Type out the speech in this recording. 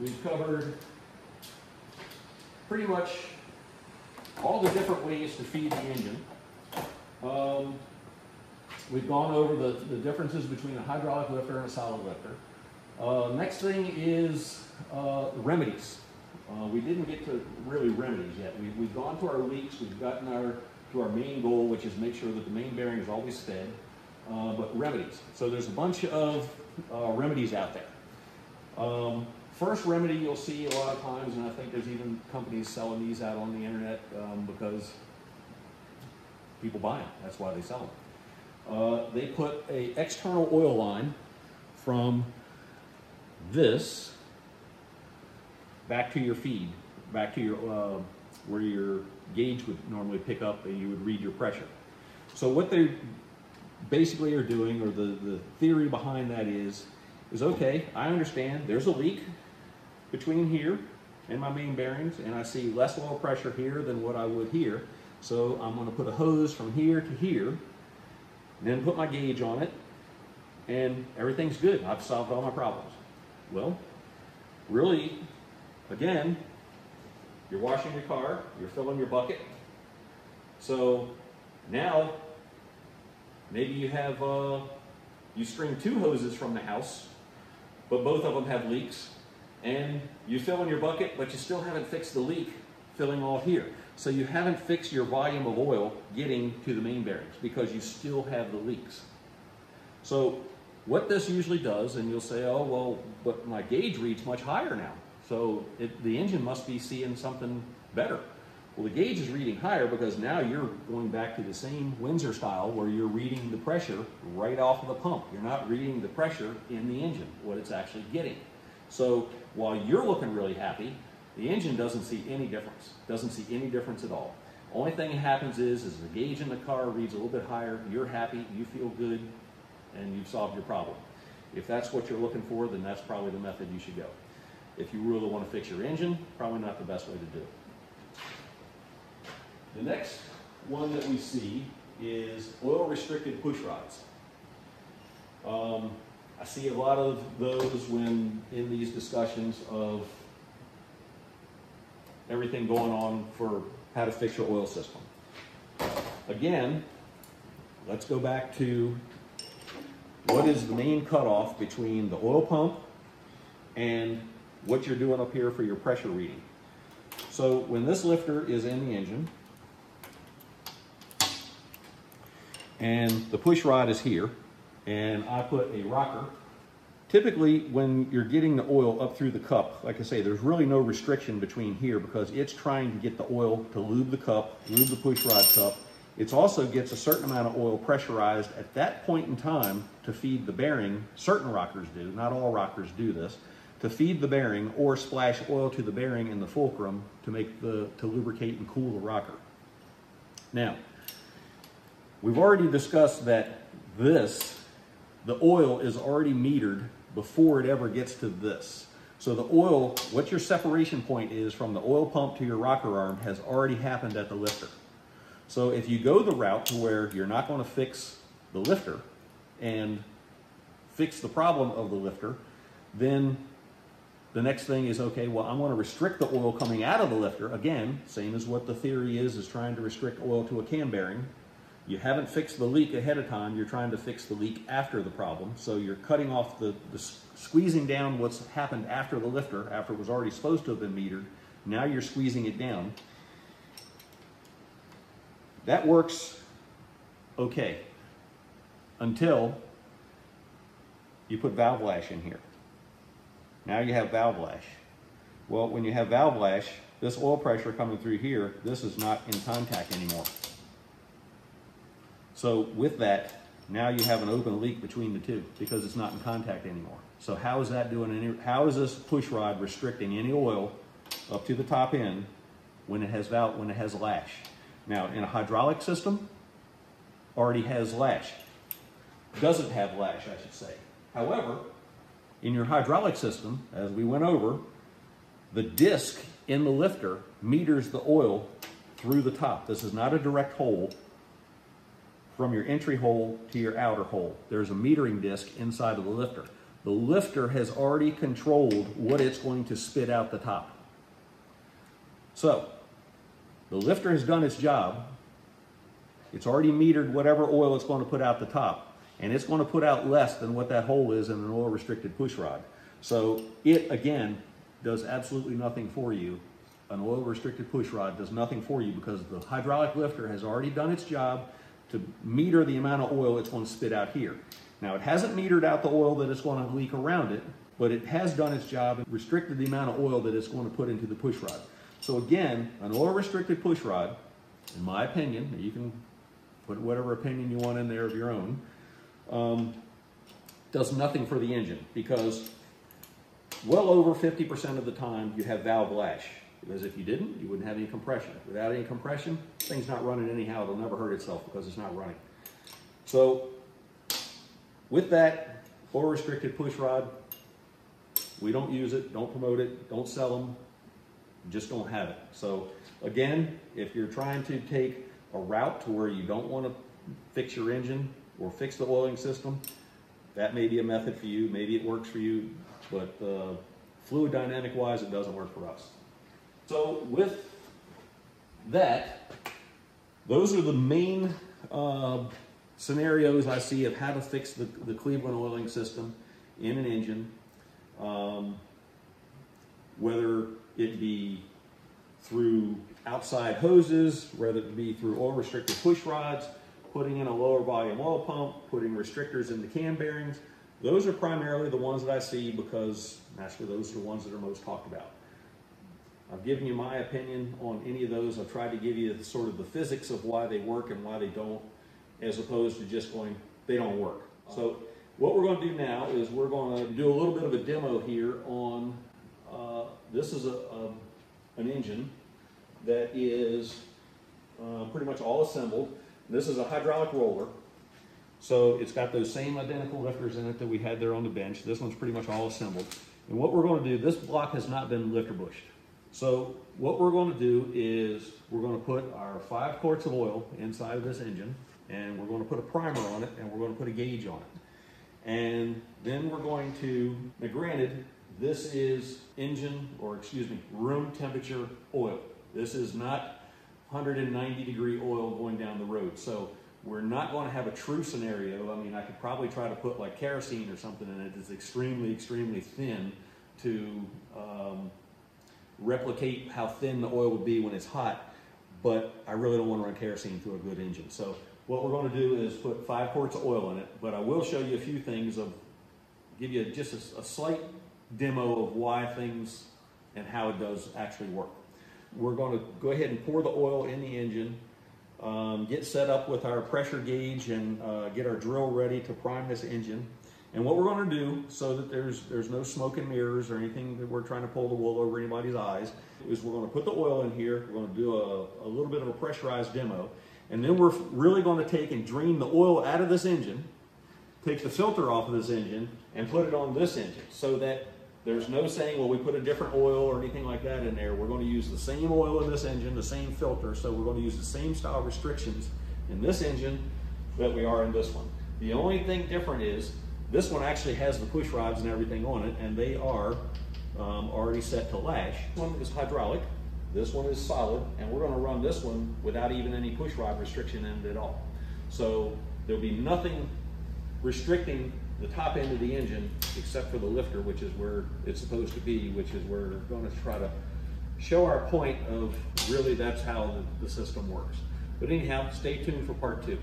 we've covered pretty much all the different ways to feed the engine. Um, we've gone over the, the differences between a hydraulic lifter and a solid lifter. Uh, next thing is uh, remedies. Uh, we didn't get to really remedies yet. We, we've gone to our leaks, we've gotten our, to our main goal, which is make sure that the main bearing is always fed. Uh, but remedies. So there's a bunch of uh, remedies out there. Um, first remedy you'll see a lot of times, and I think there's even companies selling these out on the internet um, because people buy them. That's why they sell them. Uh, they put a external oil line from this back to your feed, back to your uh, where your gauge would normally pick up and you would read your pressure. So what they basically are doing, or the, the theory behind that is, is okay, I understand there's a leak between here and my main bearings, and I see less oil pressure here than what I would here. So I'm gonna put a hose from here to here, then put my gauge on it, and everything's good. I've solved all my problems. Well, really, again, you're washing your car, you're filling your bucket. So now, maybe you have, uh, you string two hoses from the house, but both of them have leaks, and you fill in your bucket, but you still haven't fixed the leak filling all here. So you haven't fixed your volume of oil getting to the main bearings because you still have the leaks. So what this usually does, and you'll say, oh, well, but my gauge reads much higher now. So it, the engine must be seeing something better. Well, the gauge is reading higher because now you're going back to the same Windsor style where you're reading the pressure right off of the pump. You're not reading the pressure in the engine, what it's actually getting. So while you're looking really happy, the engine doesn't see any difference, doesn't see any difference at all. Only thing that happens is, is the gauge in the car reads a little bit higher, you're happy, you feel good, and you've solved your problem. If that's what you're looking for, then that's probably the method you should go. If you really want to fix your engine, probably not the best way to do it. The next one that we see is oil restricted push rods. Um, I see a lot of those when in these discussions of everything going on for how to fix your oil system. Again, let's go back to what is the main cutoff between the oil pump and what you're doing up here for your pressure reading. So when this lifter is in the engine, and the push rod is here, and I put a rocker. Typically, when you're getting the oil up through the cup, like I say, there's really no restriction between here because it's trying to get the oil to lube the cup, lube the push rod cup. It also gets a certain amount of oil pressurized at that point in time to feed the bearing. Certain rockers do, not all rockers do this, to feed the bearing or splash oil to the bearing in the fulcrum to make the to lubricate and cool the rocker. Now, we've already discussed that this, the oil is already metered before it ever gets to this. So the oil, what your separation point is from the oil pump to your rocker arm has already happened at the lifter. So if you go the route to where you're not going to fix the lifter and fix the problem of the lifter, then the next thing is, okay, well, I'm going to restrict the oil coming out of the lifter. Again, same as what the theory is, is trying to restrict oil to a cam bearing. You haven't fixed the leak ahead of time. You're trying to fix the leak after the problem. So you're cutting off the, the squeezing down what's happened after the lifter, after it was already supposed to have been metered. Now you're squeezing it down. That works okay until you put valve lash in here. Now you have valve lash. Well, when you have valve lash, this oil pressure coming through here, this is not in contact anymore. So with that, now you have an open leak between the two because it's not in contact anymore. So how is that doing any, how is this push rod restricting any oil up to the top end when it has valve, when it has lash? Now in a hydraulic system, already has lash. Doesn't have lash, I should say. However, in your hydraulic system, as we went over, the disc in the lifter meters the oil through the top. This is not a direct hole from your entry hole to your outer hole. There's a metering disc inside of the lifter. the lifter has already controlled what it's going to spit out the top. So, the lifter has done its job. It's already metered whatever oil it's going to put out the top, and it's going to put out less than what that hole is in an oil restricted push rod. So it, again, does absolutely nothing for you. An oil restricted push rod does nothing for you because the hydraulic lifter has already done its job to meter the amount of oil it's going to spit out here. Now it hasn't metered out the oil that it's going to leak around it, but it has done its job and restricted the amount of oil that it's going to put into the push rod. So again, an oil restricted push rod, in my opinion, you can put whatever opinion you want in there of your own, um, does nothing for the engine because well over 50% of the time you have valve lash. Because if you didn't, you wouldn't have any compression. Without any compression, thing's not running anyhow. It'll never hurt itself because it's not running. So with that oil restricted push rod, we don't use it, don't promote it, don't sell them, just don't have it. So again, if you're trying to take a route to where you don't want to fix your engine or fix the oiling system, that may be a method for you. Maybe it works for you, but uh, fluid dynamic wise, it doesn't work for us. So with that, those are the main uh, scenarios I see of how to fix the, the Cleveland oiling system in an engine. Um, whether it be through outside hoses, whether it be through oil restricted push rods, putting in a lower volume oil pump, putting restrictors in the cam bearings. Those are primarily the ones that I see because naturally those are the ones that are most talked about. I've given you my opinion on any of those. I've tried to give you sort of the physics of why they work and why they don't, as opposed to just going, they don't work. So what we're going to do now is we're going to do a little bit of a demo here on, uh, this is a, a, an engine that is uh, pretty much all assembled. This is a hydraulic roller. So it's got those same identical lifters in it that we had there on the bench. This one's pretty much all assembled. And what we're going to do, this block has not been lifter bushed. So what we're going to do is we're going to put our five quarts of oil inside of this engine and we're going to put a primer on it and we're going to put a gauge on it. And then we're going to, now granted, this is engine, or excuse me, room temperature oil. This is not 190 degree oil going down the road. So we're not going to have a true scenario. I mean, I could probably try to put like kerosene or something in it that's extremely, extremely thin to um, replicate how thin the oil would be when it's hot, but I really don't want to run kerosene through a good engine. So what we're going to do is put five quarts of oil in it, but I will show you a few things of, give you just a, a slight demo of why things and how it does actually work. We're going to go ahead and pour the oil in the engine, um, get set up with our pressure gauge and uh, get our drill ready to prime this engine. And what we're going to do, so that there's, there's no smoke and mirrors or anything that we're trying to pull the wool over anybody's eyes, is we're going to put the oil in here. We're going to do a, a little bit of a pressurized demo. And then we're really going to take and drain the oil out of this engine, take the filter off of this engine, and put it on this engine so that there's no saying, well, we put a different oil or anything like that in there. We're going to use the same oil in this engine, the same filter, so we're going to use the same style restrictions in this engine that we are in this one. The only thing different is this one actually has the push rods and everything on it, and they are um, already set to lash. One is hydraulic, this one is solid, and we're going to run this one without even any push rod restriction in it at all. So there'll be nothing restricting the top end of the engine, except for the lifter, which is where it's supposed to be, which is where we're going to try to show our point of really that's how the, the system works. But anyhow, stay tuned for part two.